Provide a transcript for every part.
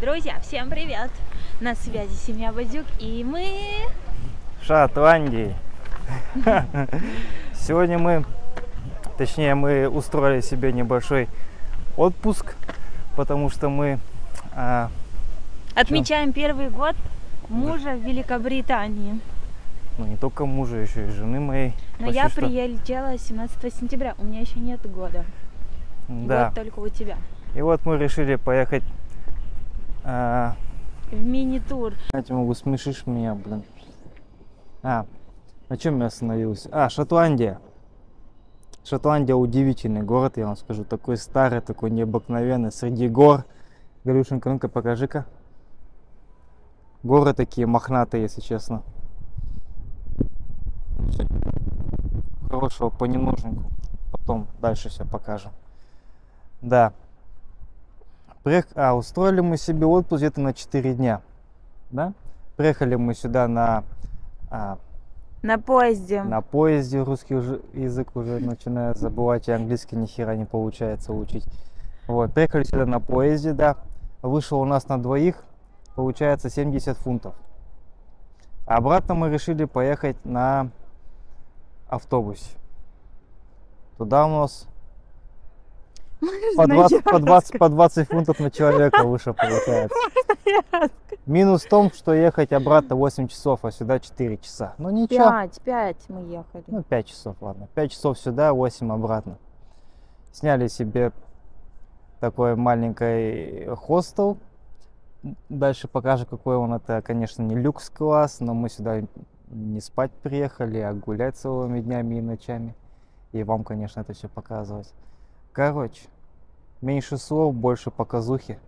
Друзья, всем привет! На связи семья Бадюк и мы... В Шотландии. Сегодня мы, точнее мы устроили себе небольшой отпуск, потому что мы... а, Отмечаем первый год мужа в Великобритании. ну не только мужа, еще и жены моей. Но я что. прилетела 17 сентября, у меня еще нет года. Да. Год только у тебя. И вот мы решили поехать... а, В мини-тур. Знаете, могу смешишь меня, блин. А, на чем я остановился? А, Шотландия. Шотландия удивительный город, я вам скажу. Такой старый, такой необыкновенный, среди гор. Галюшенька, ну-ка покажи-ка. Горы такие мохнатые, если честно. Хорошего понемноженьку. Потом дальше все покажем. Да. Приех... А, устроили мы себе отпуск где-то на 4 дня. Да? Приехали мы сюда на, а, На поезде. на поезде. Русский уже, язык уже начинаю забывать, и английский ни хера не получается учить. Вот, приехали сюда на поезде, да. Вышел у нас на двоих, получается 70 фунтов. А обратно мы решили поехать на автобусе. Туда у нас по 20, по 20, по 20 фунтов на человека выше получается. Минус в том, что ехать обратно 8 часов, а сюда 4 часа. Ну ничего. Пять, пять мы ехали. Ну 5 часов, ладно. 5 часов сюда, 8 обратно. Сняли себе такой маленький хостел. Дальше покажу, какой он. Это, конечно, не люкс-класс, но мы сюда не спать приехали, а гулять целыми днями и ночами. И вам, конечно, это все показывать. Короче, меньше слов, больше показухи.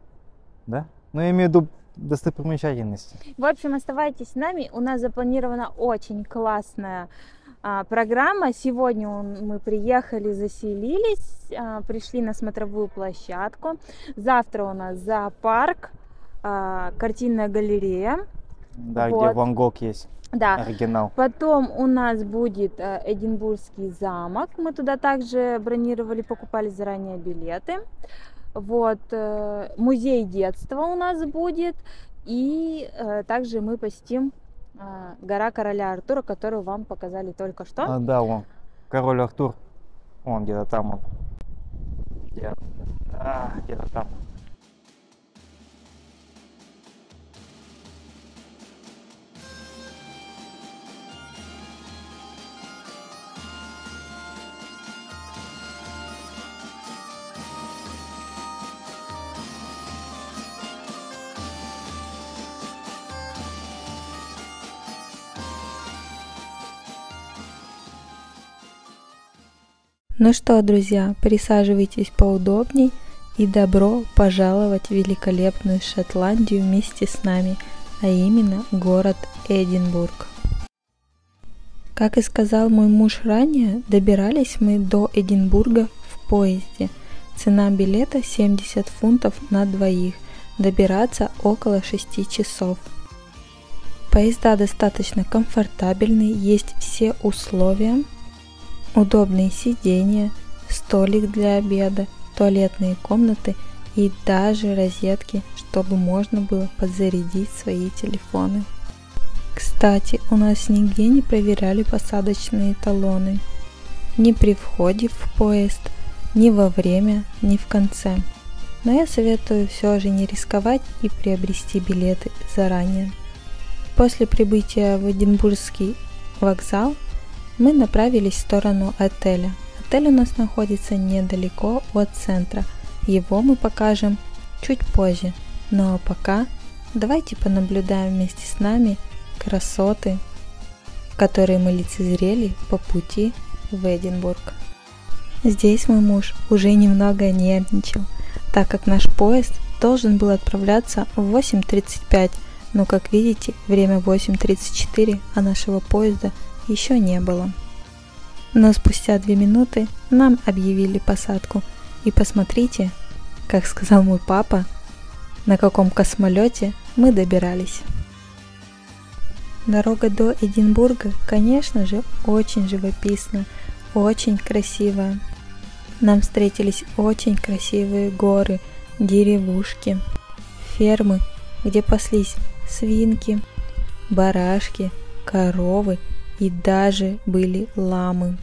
Да? Ну, я имею в виду достопримечательности. В общем, оставайтесь с нами. У нас запланирована очень классная а, программа. Сегодня мы приехали, заселились, а, пришли на смотровую площадку. Завтра у нас зоопарк, а, картинная галерея. Да, где Вот. Ван Гог есть, Да. оригинал. Потом у нас будет э, Эдинбургский замок. Мы туда также бронировали, покупали заранее билеты. Вот э, музей детства у нас будет. И э, также мы посетим гора короля Артура, которую вам показали только что. А, да, вон. Король Артур. Он где-то там он. Где? А, где-то там. Ну что, друзья, присаживайтесь поудобней и добро пожаловать в великолепную Шотландию вместе с нами, а именно город Эдинбург. Как и сказал мой муж ранее, добирались мы до Эдинбурга в поезде. Цена билета 70 фунтов на двоих, добираться около 6 часов. Поезда достаточно комфортабельные, есть все условия, удобные сиденья, столик для обеда, туалетные комнаты и даже розетки, чтобы можно было подзарядить свои телефоны. Кстати, у нас нигде не проверяли посадочные талоны. Ни при входе в поезд, ни во время, ни в конце. Но я советую все же не рисковать и приобрести билеты заранее. После прибытия в Эдинбургский вокзал мы направились в сторону отеля. Отель у нас находится недалеко от центра. Его мы покажем чуть позже. Ну а пока давайте понаблюдаем вместе с нами красоты, которые мы лицезрели по пути в Эдинбург. Здесь мой муж уже немного нервничал, так как наш поезд должен был отправляться в 8.35, но как видите, время 8.34, а нашего поезда еще не было. Но спустя две минуты нам объявили посадку. И посмотрите, как сказал мой папа, на каком космолете мы добирались. Дорога до Эдинбурга, конечно же, очень живописна, очень красивая. Нам встретились очень красивые горы, деревушки, фермы, где паслись свинки, барашки, коровы и даже были ламы.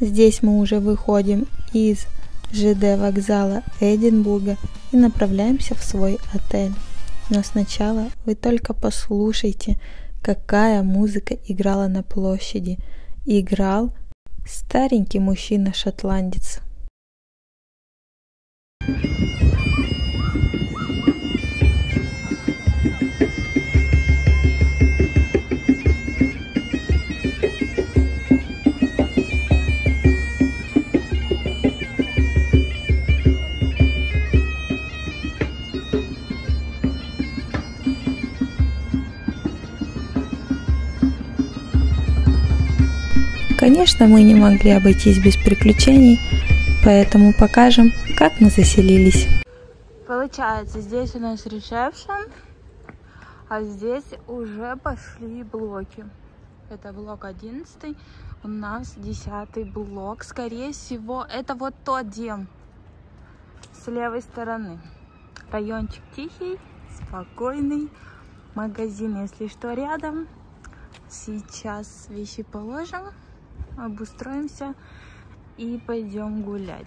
Здесь мы уже выходим из ЖД вокзала Эдинбурга и направляемся в свой отель. Но сначала вы только послушайте, какая музыка играла на площади. Играл старенький мужчина-шотландец. Конечно, мы не могли обойтись без приключений, поэтому покажем, как мы заселились. Получается, здесь у нас ресепшн, а здесь уже пошли блоки. Это блок 11, у нас 10 блок. Скорее всего, это вот тот дем с левой стороны. Райончик тихий, спокойный. Магазин, если что, рядом. Сейчас вещи положим обустроимся и пойдем гулять.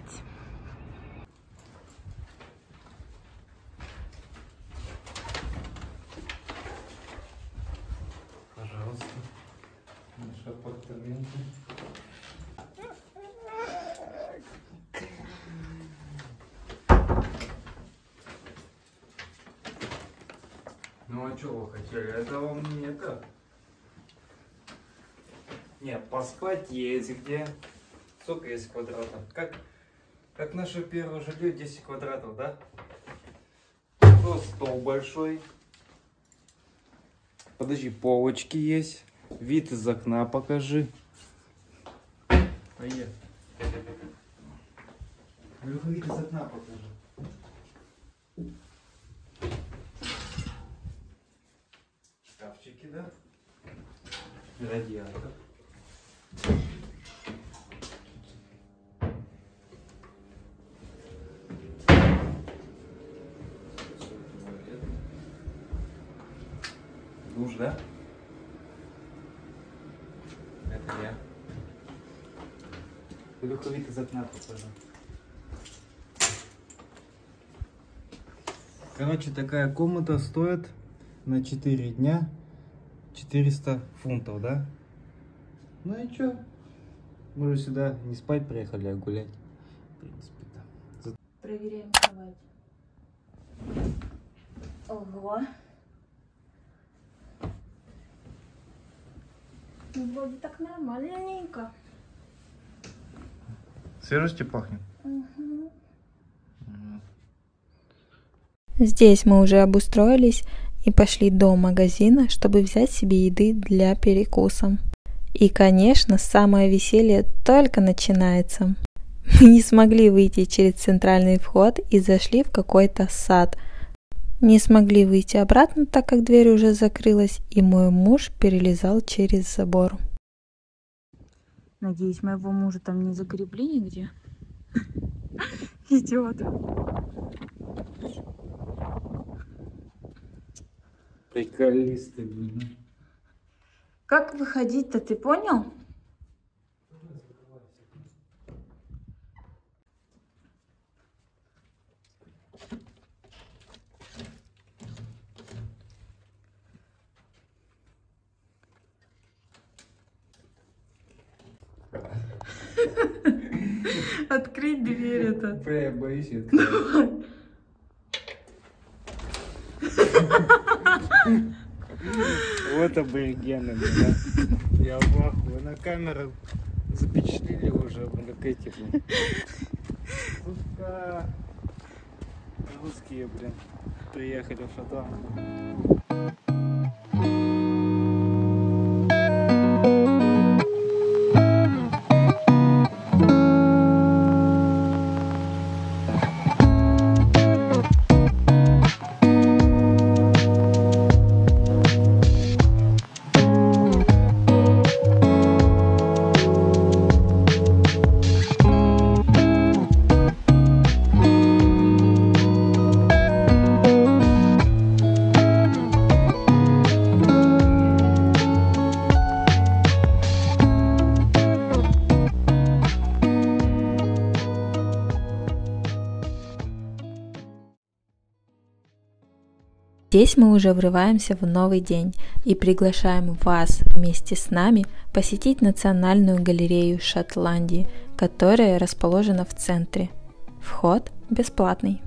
Пожалуйста, наши апартаменты. Ну а что вы хотели? Это вам не это. Не, поспать есть где. Сколько есть квадратов? Как, как наше первое жилье 10 квадратов, да? Ну, стол большой. Подожди, полочки есть. Вид из окна покажи. Поехали. Ну-ка, вид из окна покажи. Шкафчики, да? Радиатор. Душ, да? Это я. Илюха, вид из окна покажу. Короче, такая комната стоит на 4 дня 400 фунтов, да? Ну и чё? Мы же сюда не спать приехали, а гулять. В принципе-то. Проверяем кровать. Ого. Ну, вроде так нормальненько. Свежестью пахнет? Угу. Здесь мы уже обустроились и пошли до магазина, чтобы взять себе еды для перекуса. И, конечно, самое веселье только начинается. Мы не смогли выйти через центральный вход и зашли в какой-то сад. Не смогли выйти обратно, так как дверь уже закрылась, и мой муж перелезал через забор. Надеюсь, моего мужа там не загребли нигде. Идет. Приколисты, блин. Как выходить-то, ты понял? Открыть дверь это. Бля, я боюсь это. Вот аборигены, да. Я в ахуе. На камеру запечатлели уже, как эти, блин. Сука. Русские, блин, приехали в Шотландию. Здесь мы уже врываемся в новый день и приглашаем вас вместе с нами посетить Национальную галерею Шотландии, которая расположена в центре. Вход бесплатный.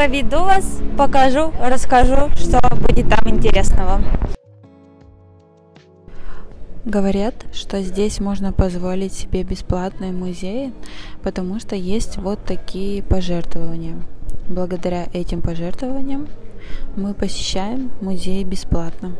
Проведу вас, покажу, расскажу, что будет там интересного. Говорят, что здесь можно позволить себе бесплатные музеи, потому что есть вот такие пожертвования. Благодаря этим пожертвованиям мы посещаем музей бесплатно.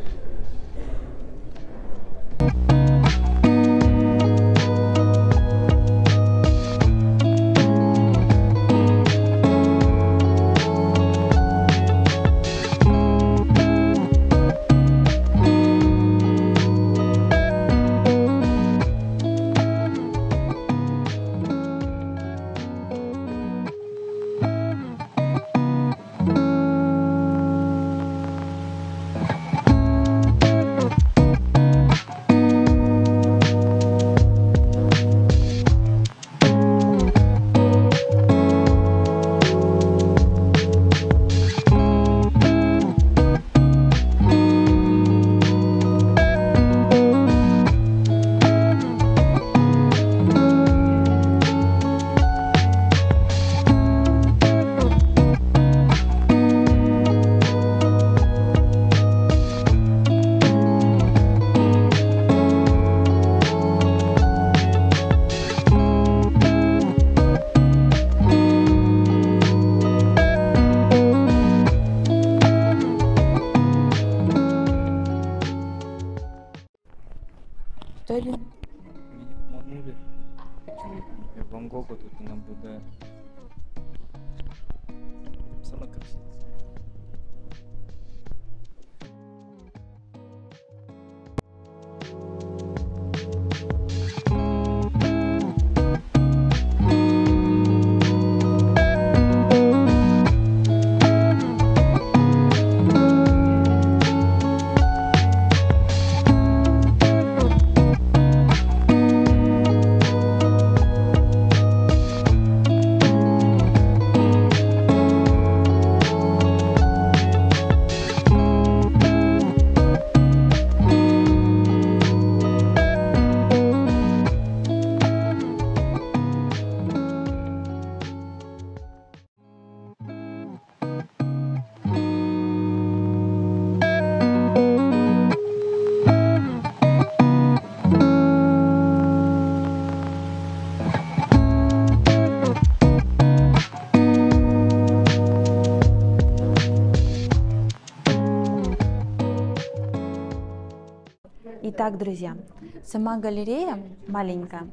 Итак, друзья, сама галерея маленькая,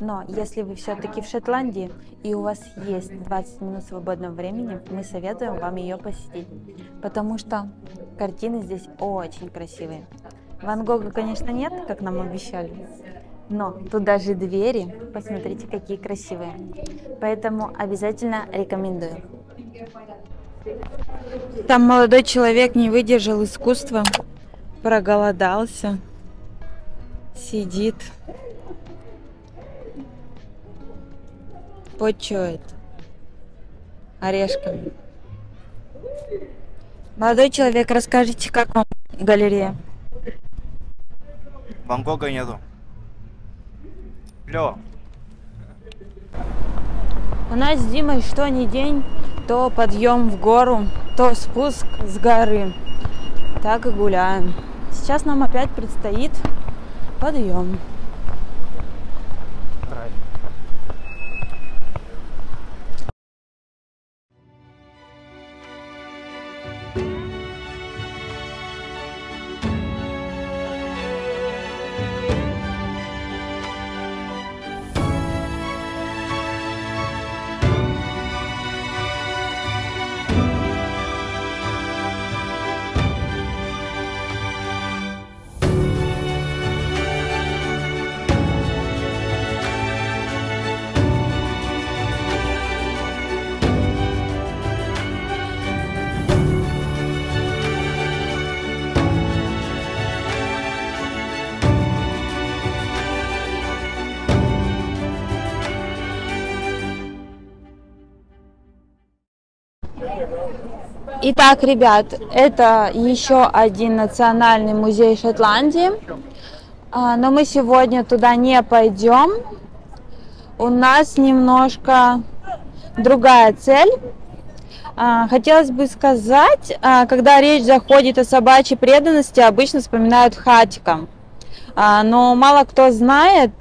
но если вы все-таки в Шотландии и у вас есть 20 минут свободного времени, мы советуем вам ее посетить, потому что картины здесь очень красивые. Ван Гога, конечно, нет, как нам обещали, но тут даже двери, посмотрите, какие красивые. Поэтому обязательно рекомендую. Там молодой человек не выдержал искусства, проголодался, сидит. Почует орешками. Молодой человек, расскажите, как вам галерея? Ван Гога нету. Клево. У нас с Димой что ни день, то подъем в гору, то спуск с горы. Так и гуляем. Сейчас нам опять предстоит Padiom! Итак, ребят, это еще один национальный музей Шотландии. А, но мы сегодня туда не пойдем. У нас немножко другая цель. А, хотелось бы сказать, а, когда речь заходит о собачьей преданности, обычно вспоминают хатика. Но мало кто знает,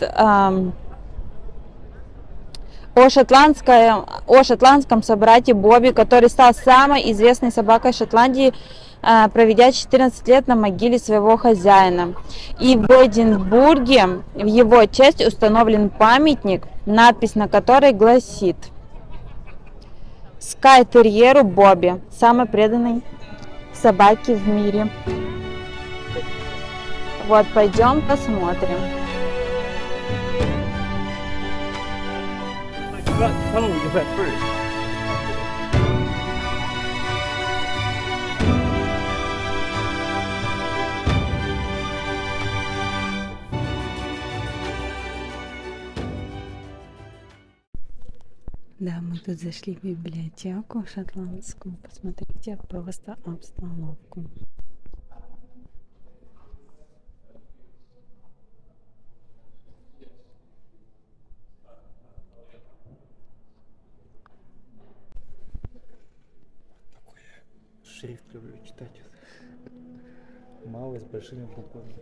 о, шотландском, о шотландском собрате Бобби, который стал самой известной собакой Шотландии, а, проведя 14 лет на могиле своего хозяина. И в Эдинбурге в его честь установлен памятник, надпись на которой гласит «Скай-терьеру Бобби, самой преданной собаке в мире». Вот, пойдем посмотрим. Can put first. Да, мы тут зашли в библиотеку шотландскую. Посмотрите просто обстановку. Шрифт люблю читать. Малый с большими буквами.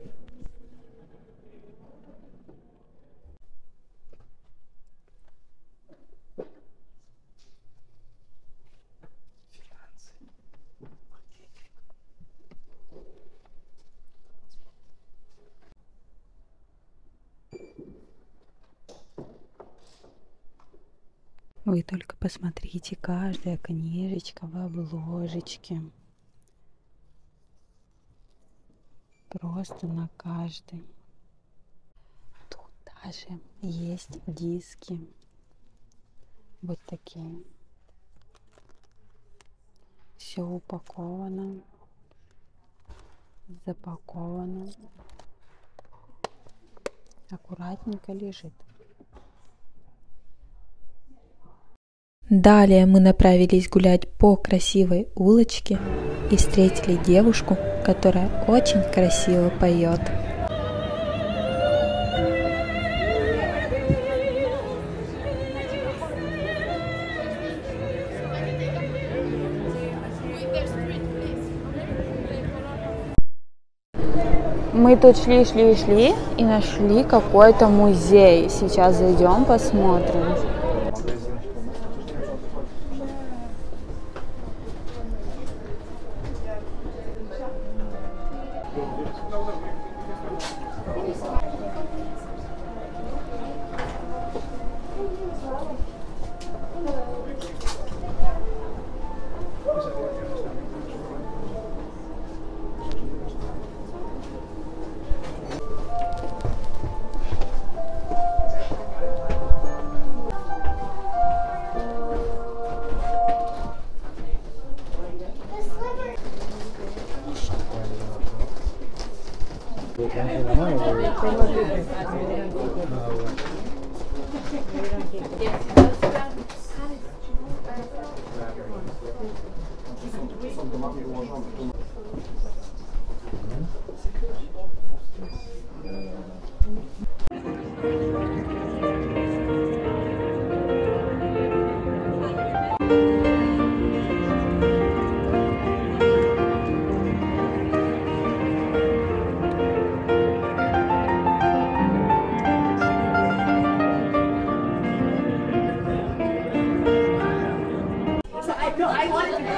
Вы только посмотрите, каждая книжечка в обложечке. Просто на каждой. Тут даже есть диски. Вот такие. Все упаковано, запаковано. Аккуратненько лежит. Далее мы направились гулять по красивой улочке и встретили девушку, которая очень красиво поет. Мы тут шли, шли, шли и нашли какой-то музей. Сейчас зайдем, посмотрим.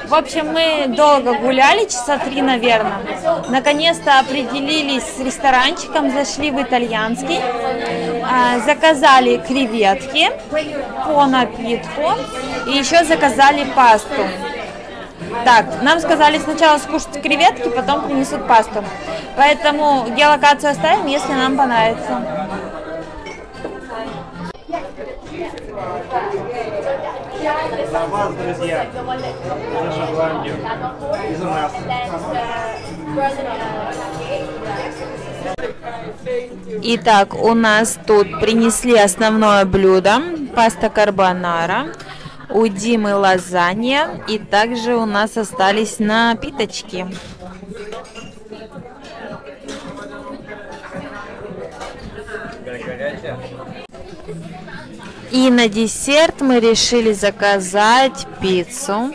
В общем, мы долго гуляли, часа три, наверное. Наконец-то определились с ресторанчиком, зашли в итальянский, а, заказали креветки по напитку и еще заказали пасту. Так, нам сказали сначала скушать креветки, потом принесут пасту. Поэтому геолокацию оставим, если нам понравится. За вас, друзья. За Шотландию. И за нас. Итак, у нас тут принесли основное блюдо, паста карбонара. у Димы лазанья, и также у нас остались напиточки. И на десерт мы решили заказать пиццу.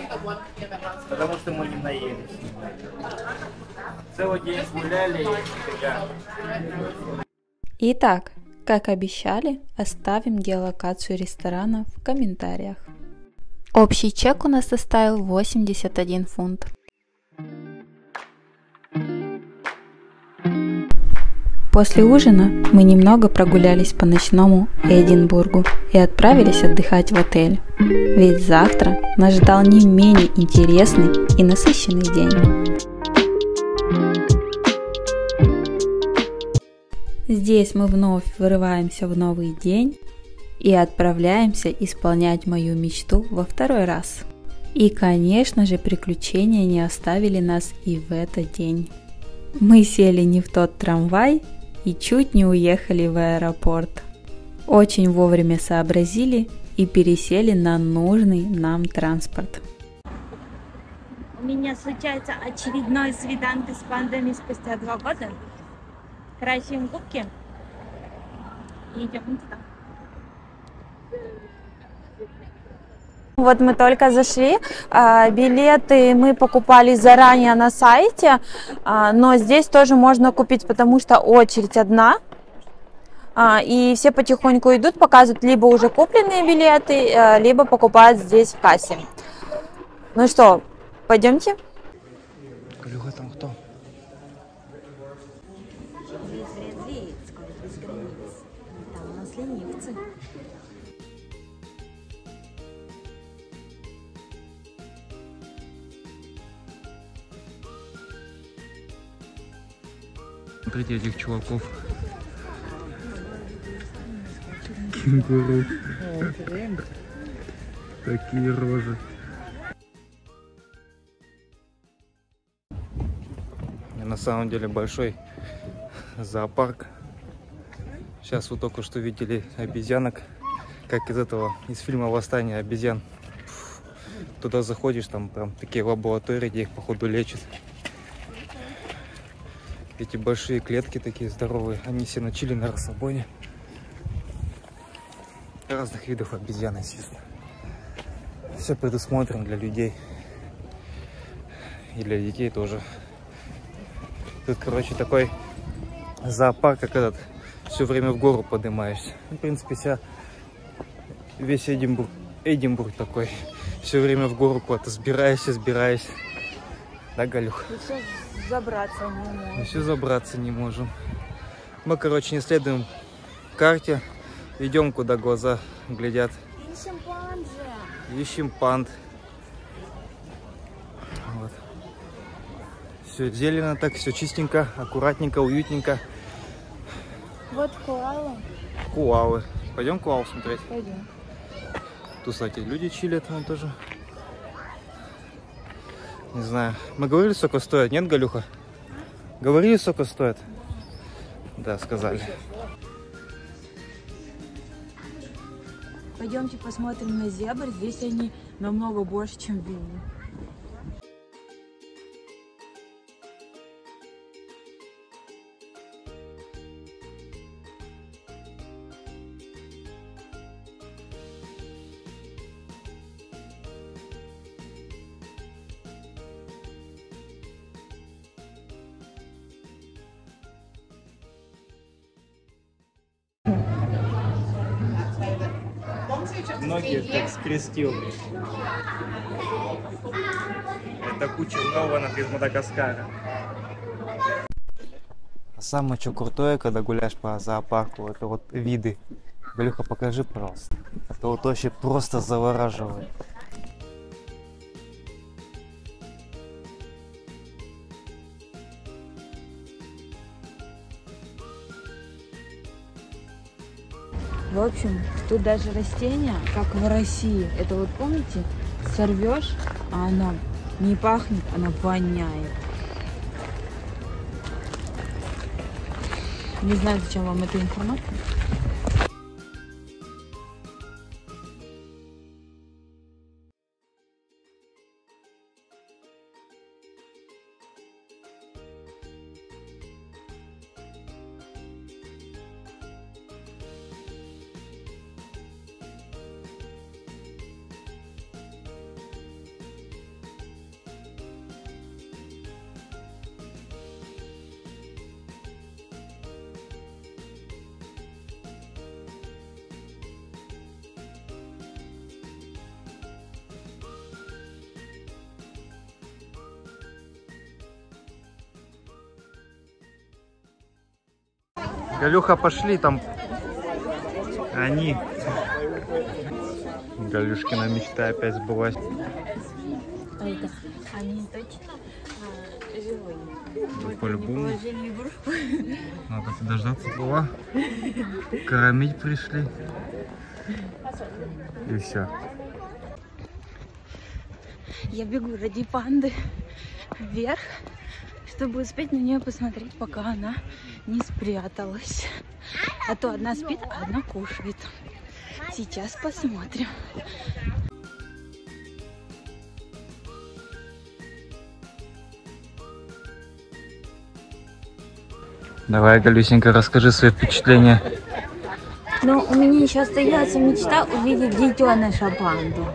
Потому что мы не наелись. Целый день гуляли и. Итак, как обещали, оставим геолокацию ресторана в комментариях. Общий чек у нас составил 81 фунт. После ужина мы немного прогулялись по ночному Эдинбургу и отправились отдыхать в отель. Ведь завтра нас ждал не менее интересный и насыщенный день. Здесь мы вновь вырываемся в новый день и отправляемся исполнять мою мечту во второй раз. И, конечно же, приключения не оставили нас и в этот день. Мы сели не в тот трамвай и чуть не уехали в аэропорт. Очень вовремя сообразили и пересели на нужный нам транспорт. У меня случается очередной свиданка с пандами спустя два года. Красим губки и идем туда. Вот мы только зашли, а, билеты мы покупали заранее на сайте, а, но здесь тоже можно купить, потому что очередь одна, А, и все потихоньку идут, показывают либо уже купленные билеты, а, либо покупают здесь в кассе. Ну что, пойдемте? Галюха там кто? Смотрите этих чуваков. Кенгуру. Такие рожи. На самом деле большой зоопарк. Сейчас вы только что видели обезьянок, как из этого, из фильма «Восстание обезьян». Туда заходишь, там прям такие лаборатории, где их походу лечат. Эти большие клетки такие здоровые, они все начали на расслабоне. Разных видов обезьян, естественно. Все предусмотрено для людей. И для детей тоже. Тут, короче, такой зоопарк, как этот, все время в гору поднимаешься. Ну, В принципе, вся, весь Эдинбург, Эдинбург такой. Все время в гору куда-то сбираешься, сбираешься. Да, Галюх? Забраться не можем. Еще забраться не можем. Мы, короче, не следуем карте. Идем, куда глаза глядят. Ищем панд. Вот. Все зелено так, все чистенько, аккуратненько, уютненько. Вот коала. Куалы. Пойдем куал смотреть. Пойдем. Тут, кстати, люди чилят вон тоже. Не знаю. Мы говорили, сколько стоит, нет, Галюха? Говорили, сколько стоит? Да, сказали. Пойдемте посмотрим на зебр. Здесь они намного больше, чем в Вене. Ноги как скрестил. Это куча Нованов из Мадагаскара. Самое что крутое, когда гуляешь по зоопарку, это вот виды. Галюха, покажи, пожалуйста. Это вот вообще просто завораживает. В общем, тут даже растения, как в России. Это вот помните, сорвешь, а она не пахнет, она воняет. Не знаю, зачем вам эта информация. Галюха, пошли, там они. Галюшкина мечта опять сбылась. Это, они точно живые? По-любому. Надо подождаться была. Кормить пришли. И все. Я бегу ради панды вверх, чтобы успеть на нее посмотреть, пока она не спряталась. А то одна спит, а одна кушает. Сейчас посмотрим. Давай, Галюсенька, расскажи свои впечатления. Но у меня еще остается мечта увидеть детеныша панду.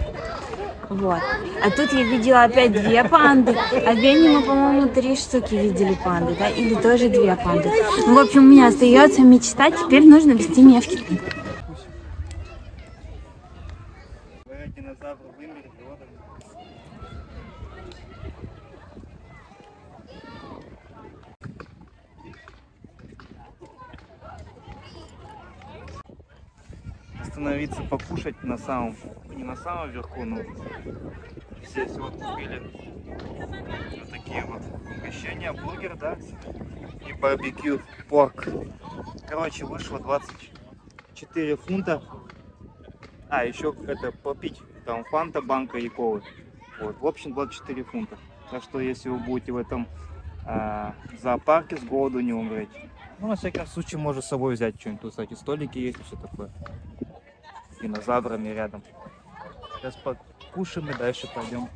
Вот. А тут я видела опять две панды. А Вене мы, по-моему, три штуки видели панды, да? Или тоже две панды. Ну, в общем, у меня остается мечта. Теперь нужно вести меня в Китай. Покушать на самом, не на самом верху, но здесь вот купили вот такие вот угощения, бургер, да, и барбекю порк. Короче, вышло 24 фунта. А, еще это попить, там фанта, банка и колы. Вот, в общем 24 фунта. Так что если вы будете в этом а, зоопарке с голоду не умреть. Ну, на всякий случай, можно с собой взять что-нибудь. Тут, кстати, столики есть, все такое. Динозаврами рядом. Сейчас покушаем и дальше пойдем.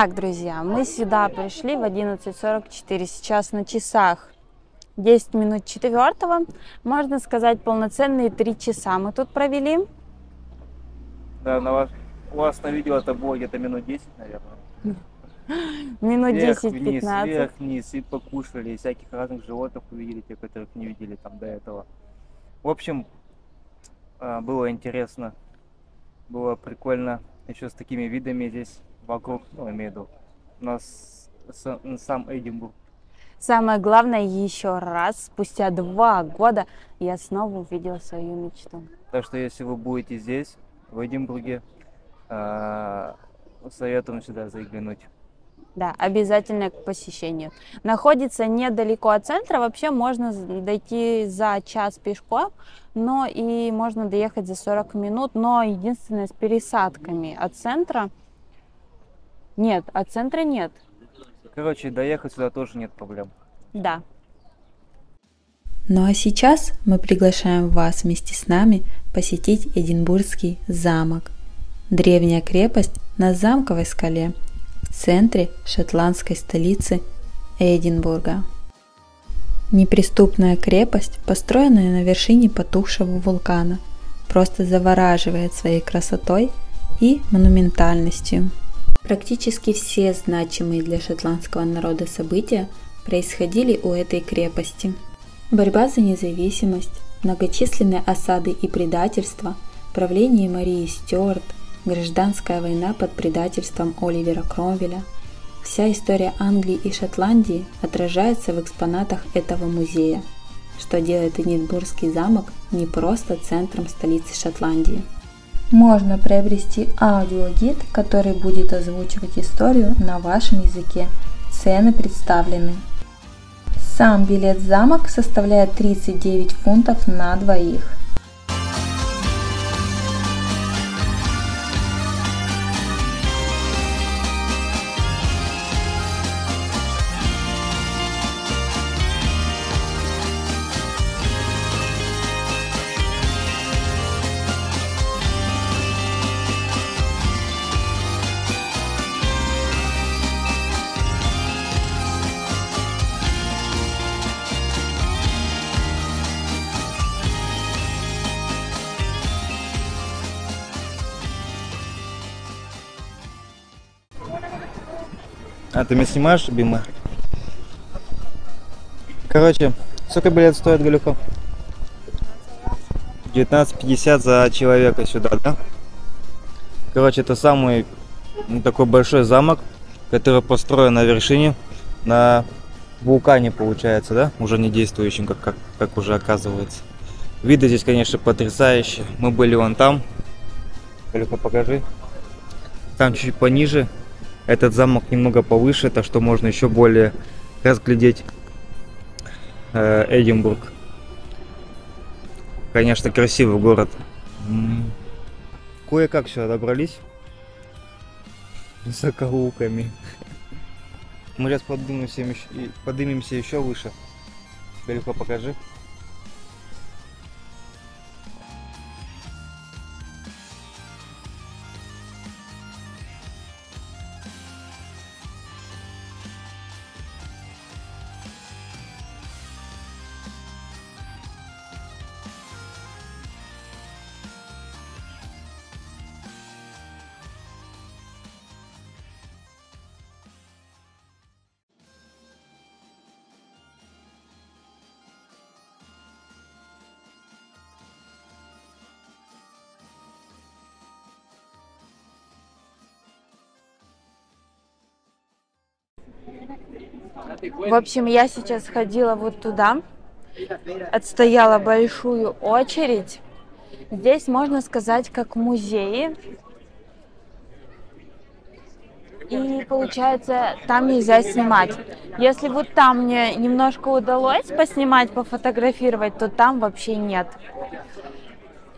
Итак, друзья, мы сюда пришли в 11.44. Сейчас на часах 10 минут четвертого. Можно сказать, полноценные три часа мы тут провели. Да, на ваш, у вас на видео это было где-то минут 10, наверное. Минут Вверх, вниз, 10-15. вверх, вниз, и покушали, и всяких разных животных увидели, те, которых не видели там до этого. В общем, а, было интересно, было прикольно, еще с такими видами здесь вокруг, ну, имею в виду, с- сам Эдинбург. Самое главное, еще раз, спустя два года, я снова увидела свою мечту. Так что если вы будете здесь, в Эдинбурге, а, советуем сюда заглянуть. Да, обязательно к посещению. Находится недалеко от центра, вообще можно дойти за час пешком, но и можно доехать за 40 минут, но единственное с пересадками от центра. Нет, от центра нет. Короче, доехать сюда тоже нет проблем. Да. Ну а сейчас мы приглашаем вас вместе с нами посетить Эдинбургский замок. Древняя крепость на замковой скале в центре шотландской столицы Эдинбурга. Неприступная крепость, построенная на вершине потухшего вулкана, просто завораживает своей красотой и монументальностью. Практически все значимые для шотландского народа события происходили у этой крепости. Борьба за независимость, многочисленные осады и предательства, правление Марии Стюарт, гражданская война под предательством Оливера Кромвеля. Вся история Англии и Шотландии отражается в экспонатах этого музея, что делает Эдинбургский замок не просто центром столицы Шотландии. Можно приобрести аудиогид, который будет озвучивать историю на вашем языке. Цены представлены. Сам билет в замок составляет 39 фунтов на двоих. А ты меня снимаешь, любимая? Короче, сколько билет стоит, Галюха? 19.50 за человека сюда, да? Короче, это самый ну, такой большой замок, который построен на вершине, на вулкане получается, да? Уже не действующем, как, как, как уже оказывается. Виды здесь, конечно, потрясающие. Мы были вон там. Галюха, покажи. Там чуть пониже. Этот замок немного повыше, так что можно еще более разглядеть э, Эдинбург. Конечно, красивый город. Кое-как сюда добрались. За каулками. Мы сейчас поднимемся, и- поднимемся еще выше. Галюха, покажи. В общем, я сейчас ходила вот туда, отстояла большую очередь. Здесь можно сказать как музеи. И получается, там нельзя снимать. Если вот там мне немножко удалось поснимать, пофотографировать, то там вообще нет.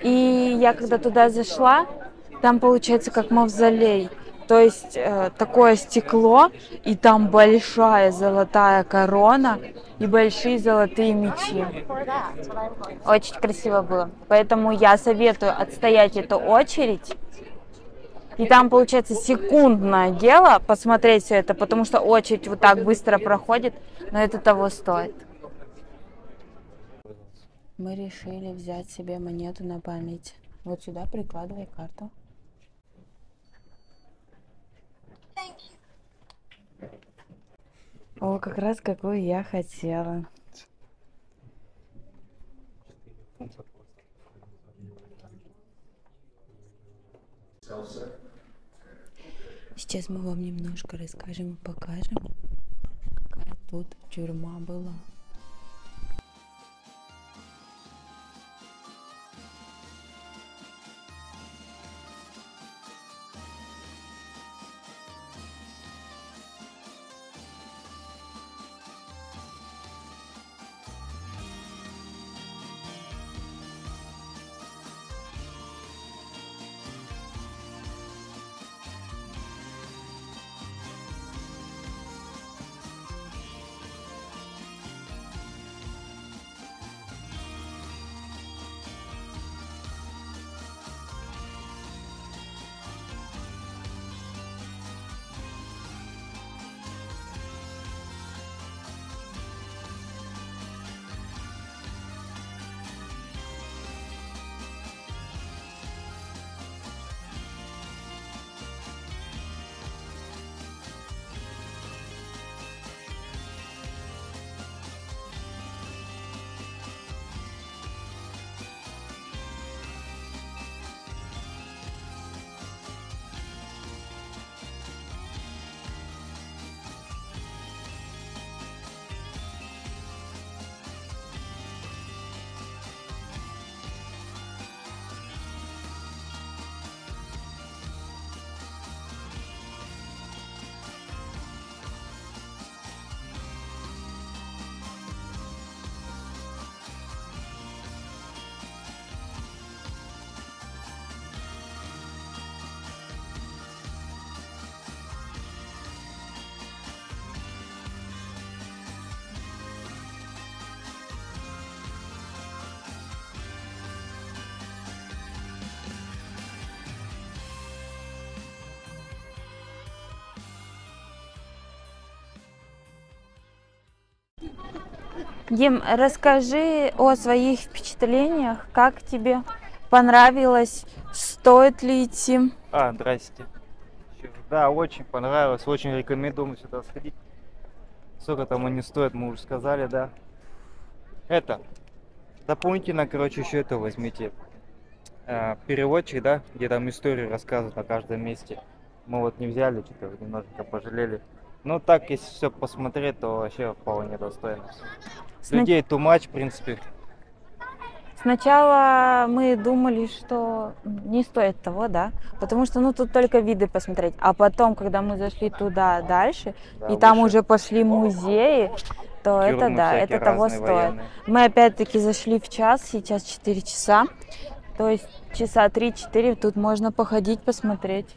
И я когда туда зашла, там получается как мавзолей. То есть э, такое стекло, и там большая золотая корона и большие золотые мечи. Очень красиво было. Поэтому я советую отстоять эту очередь. И там получается секундное дело посмотреть все это, потому что очередь вот так быстро проходит, но это того стоит. Мы решили взять себе монету на память. Вот сюда прикладывай карту. О, как раз какую я хотела. Сейчас мы вам немножко расскажем и покажем, какая тут тюрьма была. Дим, расскажи о своих впечатлениях, как тебе понравилось, стоит ли идти? А, здрасте. Да, очень понравилось, очень рекомендуем сюда сходить. Сколько там они стоят, мы уже сказали, да. Это, дополнительно, короче, еще это возьмите. Э, переводчик, да, где там истории рассказывают на каждом месте. Мы вот не взяли, что-то немножко пожалели. Ну так, если все посмотреть, то вообще вполне достойно. Сна- Людей too much, в принципе. Сначала мы думали, что не стоит того, да, потому что ну тут только виды посмотреть, а потом, когда мы зашли туда дальше, Да, и там уже пошли музеи, то это Тюрьмы да, всякие это того стоит. военные. Мы опять-таки зашли в час, сейчас 4 часа, то есть часа 3-4 тут можно походить, посмотреть.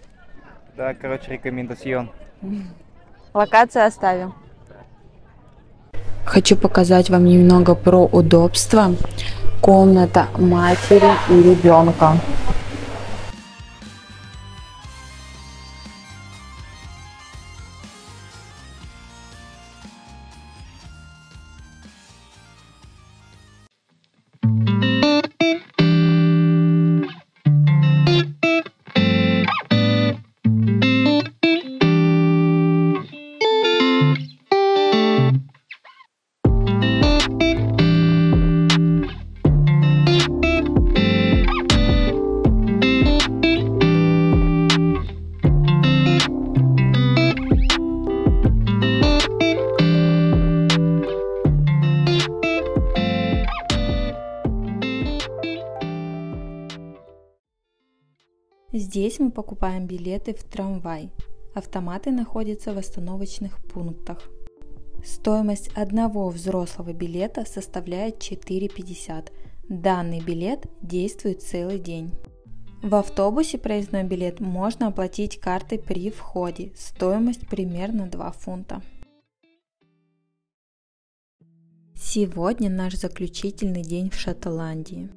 Да, короче, рекомендацион. Локацию оставим. Хочу показать вам немного про удобство. Комната матери и ребенка. Здесь мы покупаем билеты в трамвай. Автоматы находятся в остановочных пунктах. Стоимость одного взрослого билета составляет 4,50. Данный билет действует целый день. В автобусе проездной билет можно оплатить картой при входе. Стоимость примерно 2 фунта. Сегодня наш заключительный день в Шотландии.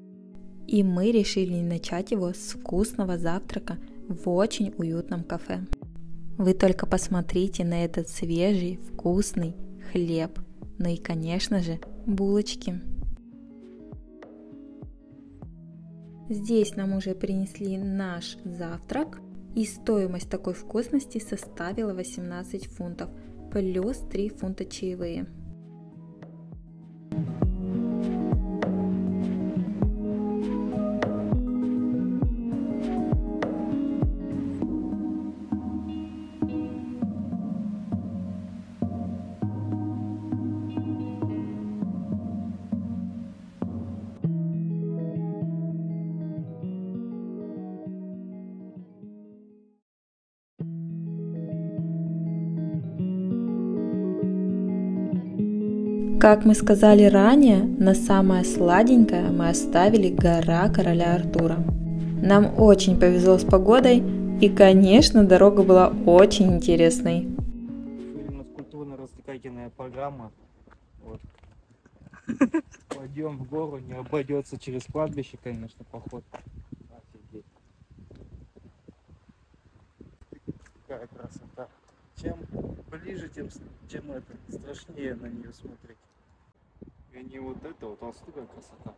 И мы решили начать его с вкусного завтрака в очень уютном кафе. Вы только посмотрите на этот свежий, вкусный хлеб. Ну и, конечно же, булочки. Здесь нам уже принесли наш завтрак. И стоимость такой вкусности составила 18 фунтов, плюс 3 фунта чаевые. Как мы сказали ранее, на самое сладенькое мы оставили гора короля Артура. Нам очень повезло с погодой, и, конечно, дорога была очень интересной. Культурно-развлекательная программа. Вот. Пойдем в гору, не обойдется через кладбище, конечно, поход. Какая красота. Чем ближе, тем, чем это страшнее на нее смотреть. И не вот это вот, а такая красота.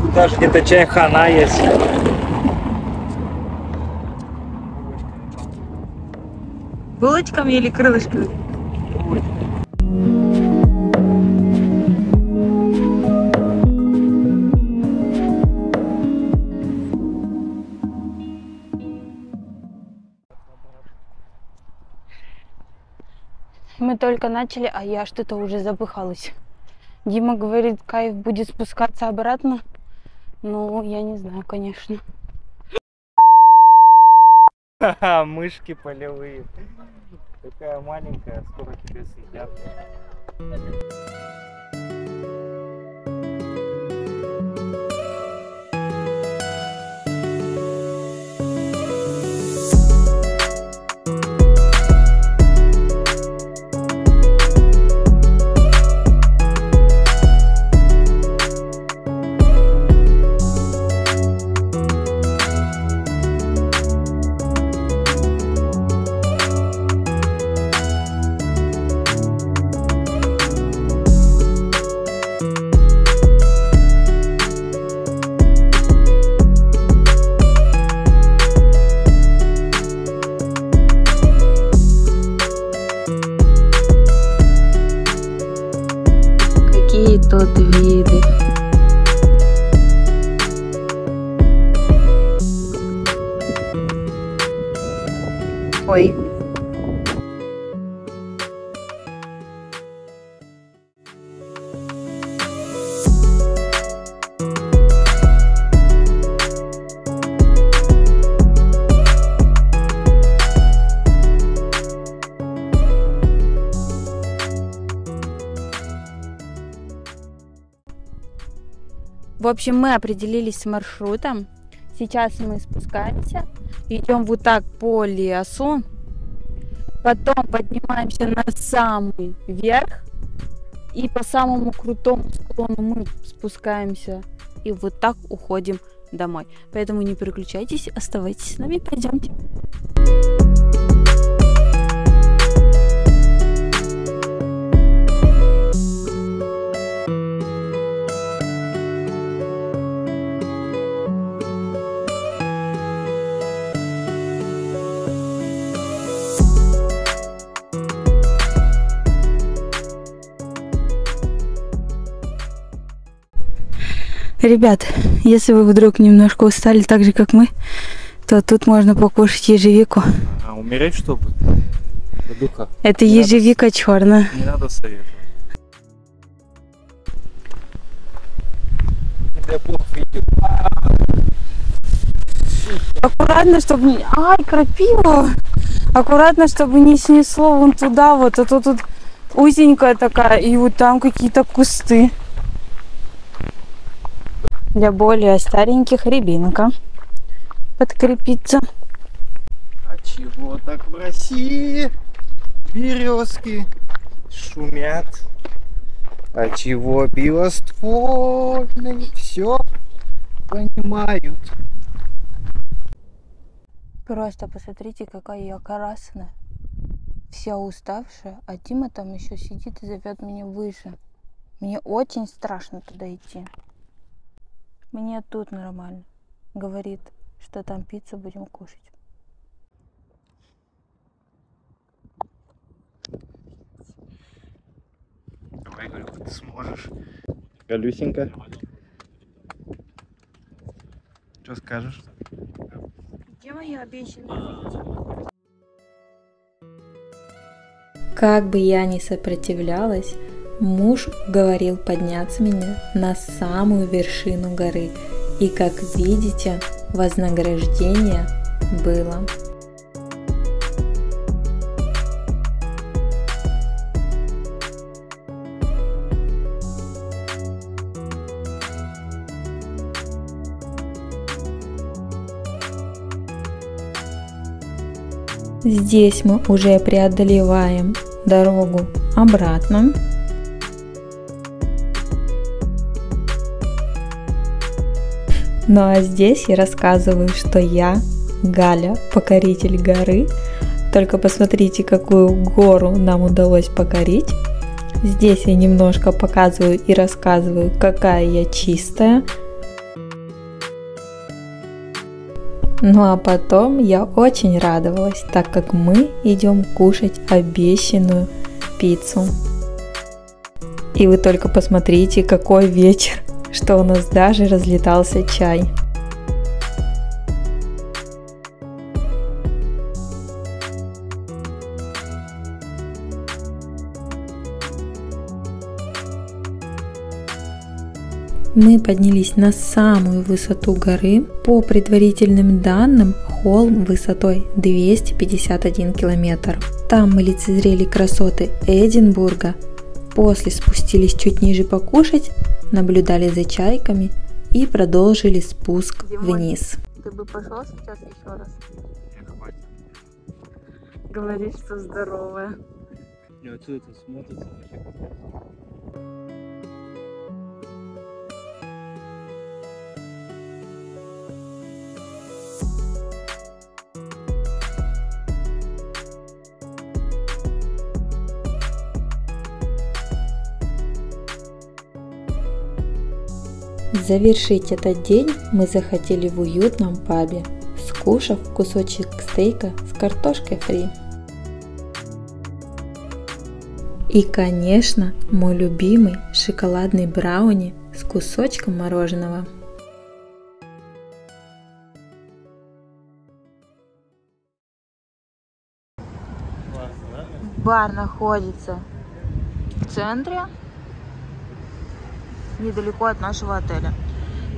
Тут даже где-то чайхана есть. Булочками или крылышками? Мы только начали, а я что-то уже запыхалась. Дима говорит, кайф будет спускаться обратно. Ну, я не знаю, конечно. Ха-ха, мышки полевые. Такая маленькая, скоро тебе съедят. В общем, мы определились с маршрутом. Сейчас мы спускаемся, идем вот так по лесу, потом поднимаемся на самый верх и по самому крутому склону мы спускаемся и вот так уходим домой. Поэтому не переключайтесь, оставайтесь с нами, пойдемте. Ребят, если вы вдруг немножко устали так же, как мы, то тут можно покушать ежевику. А умереть, чтобы? Духа. Это Не надо ежевика черная. Не надо советовать. Да бог видит. Аккуратно, чтобы не... Ай, крапива! Аккуратно, чтобы не снесло вон туда вот, а то тут узенькая такая, и вот там какие-то кусты. Для более стареньких рябинка подкрепиться. А чего так в России березки шумят? А чего белоствольные все понимают? Просто посмотрите, какая я красная. Вся уставшая, а Дима там еще сидит и зовет меня выше. Мне очень страшно туда идти. Мне тут нормально. Говорит, что там пиццу будем кушать. Давай, говорю, ты сможешь. Галюсенька. Что скажешь? Где моя обещанная Как бы я ни сопротивлялась, муж говорил подняться меня на самую вершину горы. И как видите, вознаграждение было. Здесь мы уже преодолеваем дорогу обратно. Ну а здесь я рассказываю, что я Галя, покоритель горы. Только посмотрите, какую гору нам удалось покорить. Здесь я немножко показываю и рассказываю, какая я чистая. Ну а потом я очень радовалась, так как мы идем кушать обещанную пиццу. И вы только посмотрите, какой вечер, что у нас даже разлетался чай. Мы поднялись на самую высоту горы. По предварительным данным, холм высотой 251 километр. Там мы лицезрели красоты Эдинбурга. После спустились чуть ниже покушать, наблюдали за чайками и продолжили спуск вниз. Ты бы пошел сейчас еще раз? Говоришь, что здоровая. И отсюда смотрится вообще. Завершить этот день мы захотели в уютном пабе, скушав кусочек стейка с картошкой фри. И, конечно, мой любимый шоколадный брауни с кусочком мороженого. Бар находится в центре, недалеко от нашего отеля.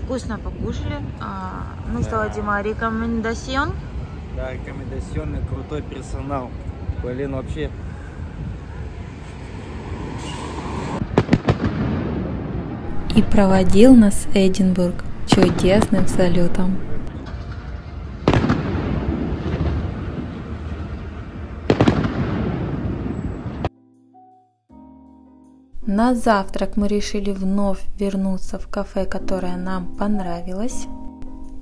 Вкусно покушали. А, ну что, Дима, рекомендацион? Да, рекомендационный крутой персонал. Блин, вообще И проводил нас Эдинбург чудесным салютом. На завтрак мы решили вновь вернуться в кафе, которое нам понравилось.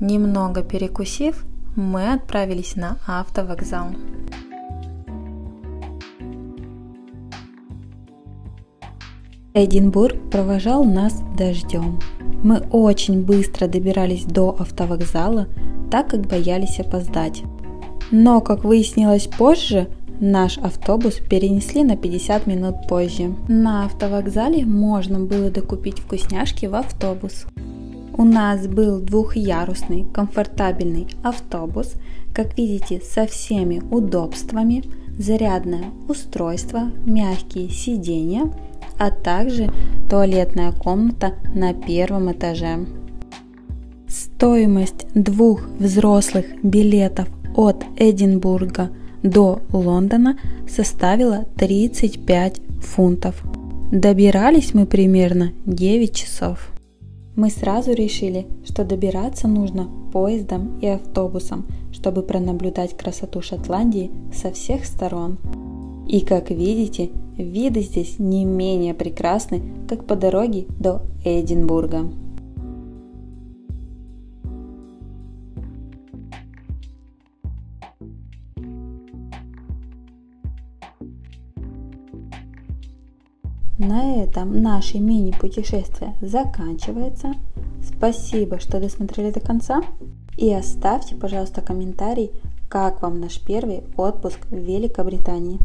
Немного перекусив, мы отправились на автовокзал. Эдинбург провожал нас дождем. Мы очень быстро добирались до автовокзала, так как боялись опоздать. Но, как выяснилось позже, наш автобус перенесли на 50 минут позже. На автовокзале можно было докупить вкусняшки в автобус. У нас был двухъярусный комфортабельный автобус, как видите, со всеми удобствами, зарядное устройство, мягкие сиденья – а также туалетная комната на первом этаже. Стоимость двух взрослых билетов от Эдинбурга до Лондона составила 35 фунтов. Добирались мы примерно 9 часов. Мы сразу решили, что добираться нужно поездом и автобусом, чтобы пронаблюдать красоту Шотландии со всех сторон. И как видите, виды здесь не менее прекрасны, как по дороге до Эдинбурга. На этом наше мини-путешествие заканчивается. Спасибо, что досмотрели до конца. И оставьте, пожалуйста, комментарий, как вам наш первый отпуск в Великобритании.